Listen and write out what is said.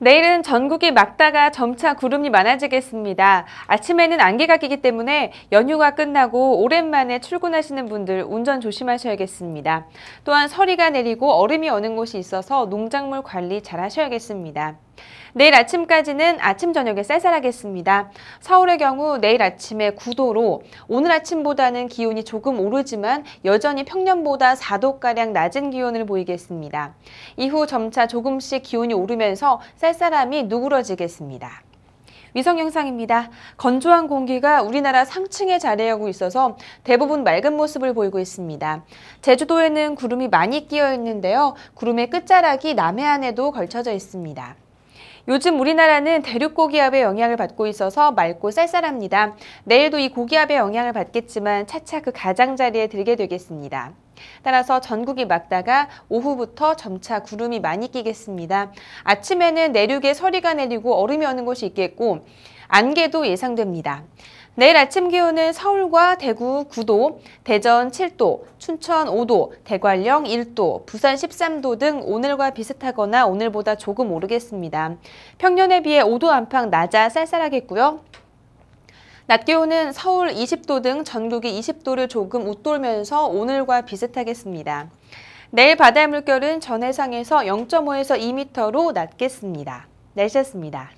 내일은 전국이 막다가 점차 구름이 많아지겠습니다. 아침에는 안개가 끼기 때문에 연휴가 끝나고 오랜만에 출근하시는 분들 운전 조심하셔야겠습니다. 또한 서리가 내리고 얼음이 오는 곳이 있어서 농작물 관리 잘 하셔야겠습니다. 내일 아침까지는 아침 저녁에 쌀쌀하겠습니다. 서울의 경우 내일 아침에 9도로 오늘 아침보다는 기온이 조금 오르지만 여전히 평년보다 4도가량 낮은 기온을 보이겠습니다. 이후 점차 조금씩 기온이 오르면서 쌀쌀함이 누그러지겠습니다. 위성 영상입니다. 건조한 공기가 우리나라 상층에 자리하고 있어서 대부분 맑은 모습을 보이고 있습니다. 제주도에는 구름이 많이 끼어 있는데요. 구름의 끝자락이 남해안에도 걸쳐져 있습니다. 요즘 우리나라는 대륙 고기압의 영향을 받고 있어서 맑고 쌀쌀합니다. 내일도 이 고기압의 영향을 받겠지만 차차 그 가장자리에 들게 되겠습니다. 따라서 전국이 맑다가 오후부터 점차 구름이 많이 끼겠습니다. 아침에는 내륙에 서리가 내리고 얼음이 오는 곳이 있겠고 안개도 예상됩니다. 내일 아침 기온은 서울과 대구 9도, 대전 7도, 춘천 5도, 대관령 1도, 부산 13도 등 오늘과 비슷하거나 오늘보다 조금 오르겠습니다. 평년에 비해 5도 안팎 낮아 쌀쌀하겠고요. 낮 기온은 서울 20도 등 전국이 20도를 조금 웃돌면서 오늘과 비슷하겠습니다. 내일 바다의 물결은 전해상에서 0.5에서 2m로 낮겠습니다. 날씨였습니다.